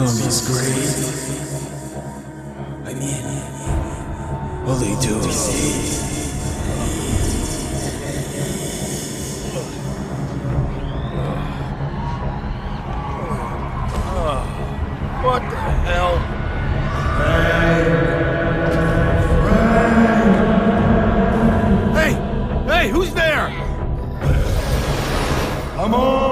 Aren't zombies great? I mean, all they do is eat. What the hell? Hey! Hey, who's there? Come on,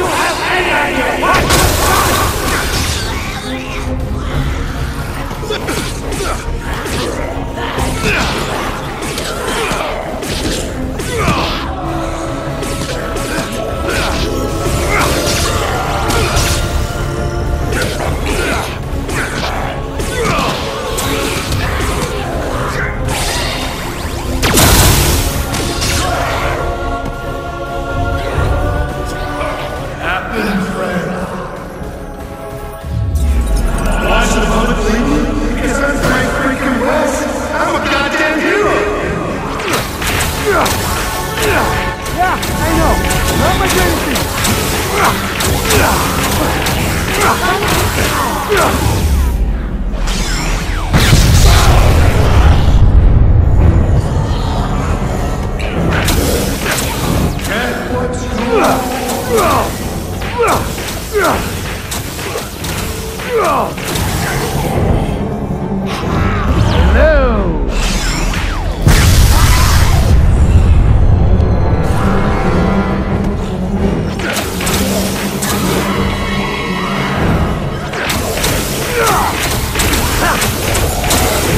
you have any idea what? Watch Cat,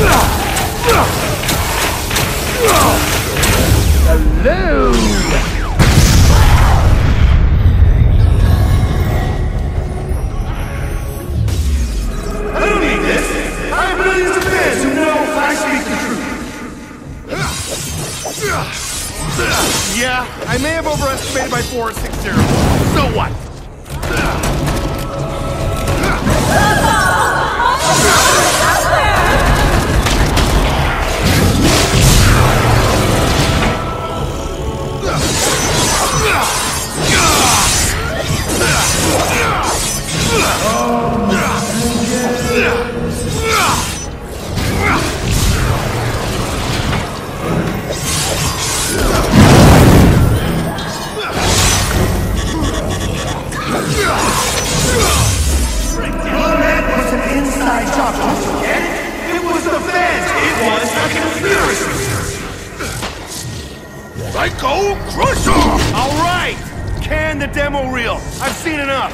Hello. I don't need this. I millions of who know I speak. Yeah, I may have overestimated by four or six zeros. So what? Man was an inside job. It was the fans. It was the conspiracy. Psycho Crusher! All right! Can the demo reel. I've seen enough.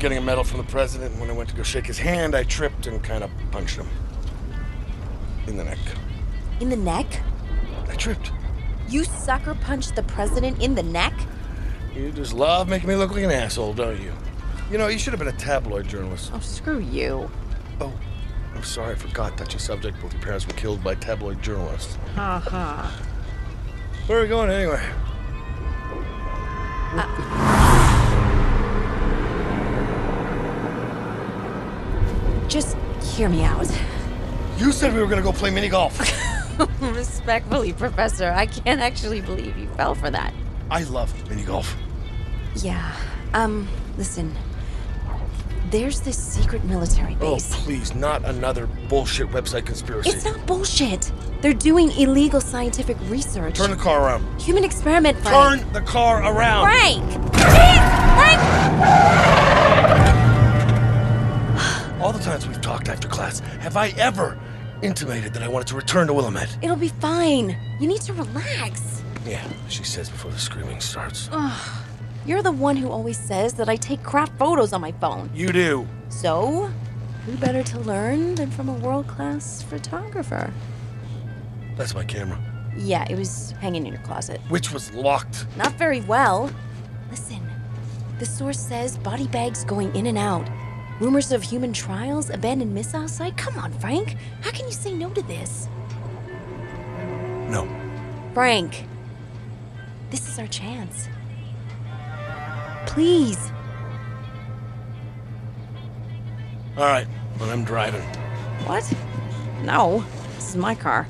Getting a medal from the president, and when I went to go shake his hand, I tripped and kind of punched him. In the neck. In the neck? I tripped. You sucker punched the president in the neck? You just love making me look like an asshole, don't you? You know, you should have been a tabloid journalist. Oh, screw you. Oh, I'm sorry, I forgot that your subject. Both your parents were killed by tabloid journalists. Ha ha. Where are we going anyway? Uh, Just hear me out. You said we were gonna go play mini golf. Respectfully, Professor, I can't actually believe you fell for that. I love mini golf. Yeah. Um, listen. There's this secret military base. Oh, please, not another bullshit website conspiracy. It's not bullshit. They're doing illegal scientific research. Turn the car around. Human experiment, Frank. Turn the car around. Frank! Jeez! Frank! All the times we've talked after class, have I ever intimated that I wanted to return to Willamette? It'll be fine. You need to relax. Yeah, she says before the screaming starts. You're the one who always says that I take crap photos on my phone. You do. So, who better to learn than from a world class photographer? That's my camera, Yeah, it was hanging in your closet. which was locked. Not very well. Listen, the source says body bags going in and out. Rumors of human trials, abandoned missile site. Come on, Frank. How can you say no to this? No. Frank, this is our chance. Please. All right, but I'm driving. What? No, this is my car.